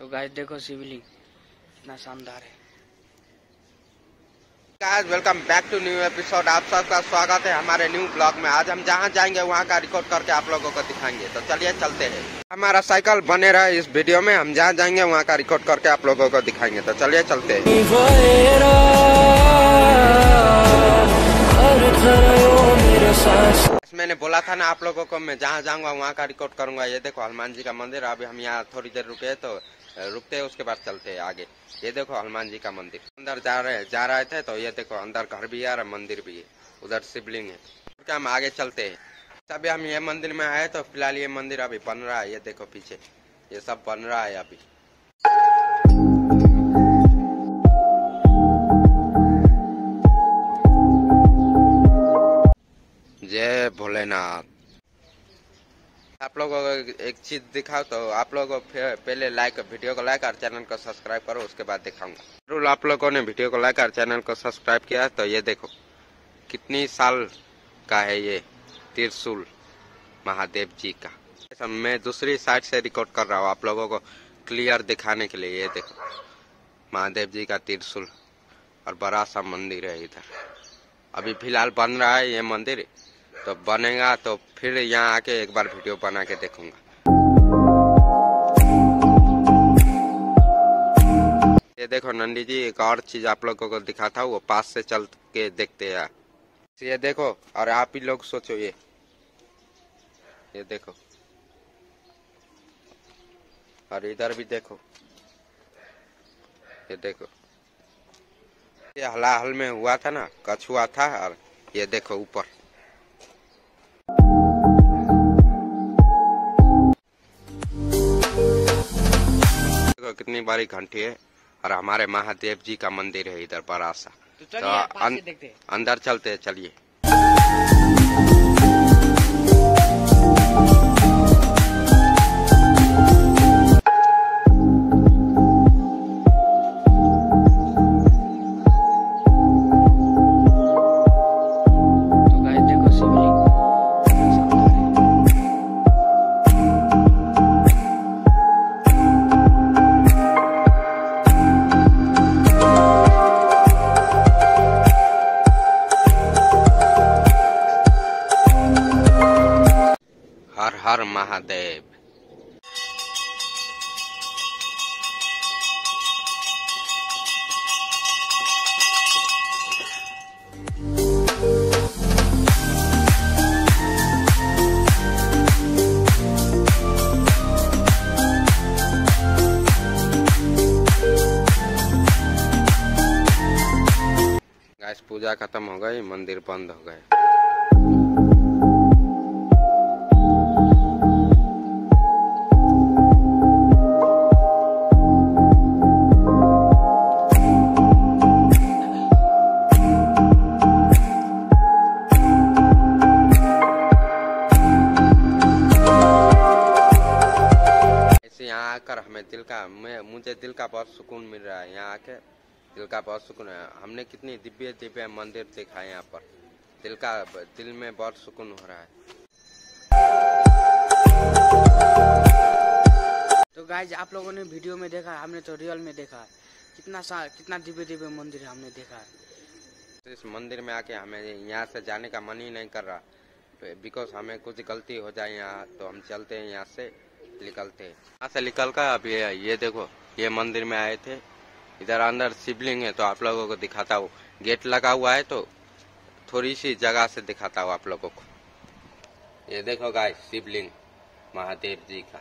तो गाइस देखो शिवलिंग इतना शानदार है। Guys welcome back to new episode आप सबका स्वागत है हमारे न्यू ब्लॉग में। आज हम जहाँ जाएँगे वहाँ का रिकॉर्ड करके आप लोगों को दिखाएँगे। तो चलिए चलते हैं। हमारा साइकिल बने रहा इस वीडियो में। हम जहाँ जाएँगे वहाँ का रिकॉर्ड करके आप लोगों को दिखाएँगे। तो चलिए चलते हैं। मैंने बोला था ना आप लोगों को मैं जहाँ जाऊँगा वहाँ का रिकॉर्ड करूँगा। ये देखो हनुमान जी का मंदिर। अभी हम यहाँ थोड़ी देर रुके तो रुकते हैं, उसके बाद चलते हैं आगे। ये देखो हनुमान जी का मंदिर। अंदर जा रहे जा रहे थे तो ये देखो अंदर घर भी है और मंदिर भी है। उधर शिवलिंग है। क्या हम आगे चलते हैं। अभी हम ये मंदिर में आए तो फ़िलहाल ये मंदिर अभी बन रहा है, ये देखो पीछे। ये सब बन रहा है अभी। जय भोलेनाथ। आप लोगों एक चीज़ दिखाओ तो आप लोगों पहले लाइक वीडियो को लाइक और चैनल को सब्सक्राइब करो, उसके बाद दिखाऊँगा। ज़रूर आप लोगों ने वीडियो को लाइक और चैनल को सब्सक्राइब किया तो ये देखो, कितनी साल का है ये त्रिशूल महादेव जी का। मैं दूसरी साइड से रिकॉर्ड कर रहा हूँ आप लोगों को क्लियर दिखाने के लिए, ये देखो, महादेव जी का त्रिशूल और बड़ा सा मंदिर है इधर। अभी फ़िलहाल बन रहा है ये मंदिर। तो बनेगा तो फिर यहाँ आके एक बार वीडियो बना के देखूँगा। ये देखो नंदी जी, एक और चीज़ आप लोगों को दिखाता हूँ, वो पास से चल के देखते हैं। ये देखो, और आप ही लोग सोचो ये। ये देखो। और इधर भी देखो। ये देखो। ये हलाहल में हुआ था ना, कछुआ था, और ये देखो ऊपर। देखो कितनी बारी घंटी है? और हमारे महादेव जी का मंदिर है इधर बड़ा सा तो तो हैं। अंदर चलते हैं चलिए। हर महादेव पूजा खत्म हो गई मंदिर बंद हो गए। आकर हमें दिल का मैं मुझे दिल का बहुत सुकून मिल रहा है यहाँ आके। दिल का बहुत सुकून है। हमने कितनी दिव्य दिव्य मंदिर देखा है यहाँ पर। दिल का दिल में बहुत सुकून हो रहा है। तो गाइस आप लोगों ने वीडियो में देखा हमने तो रियल में देखा। कितना सा कितना दिव्य दिव्य मंदिर हमने देखा। है तो इस मंदिर में आके हमें यहाँ से जाने का मन ही नहीं कर रहा। बिकॉज़ हमें कुछ गलती हो जाए यहाँ तो हम चलते हैं यहाँ से। निकलते हैं। यहाँ से निकल कर अब ये ये देखो, ये मंदिर में आए थे। इधर अंदर शिवलिंग है तो आप लोगों को दिखाता हूँ। गेट लगा हुआ है तो थोड़ी सी जगह से दिखाता हूँ आप लोगों को। ये देखो गाय शिवलिंग, महादेव जी का।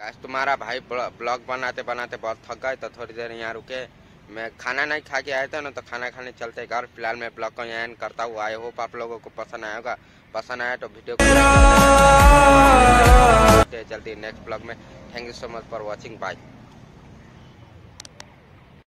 गाइस, तुम्हारा भाई ब्लॉग बनाते बनाते बहुत थक गए तो थोड़ी देर यहाँ रुके। मैं खाना नहीं खा के आया था ना तो खाना खाने चलते घर, फ़िलहाल मैं ब्लॉग को यहाँ करता हूँ। आई होप आप लोगों को पसंद आया होगा। पसंद आया तो वीडियो को जल्दी नेक्स्ट ब्लॉग में। Thank you so much for watching bye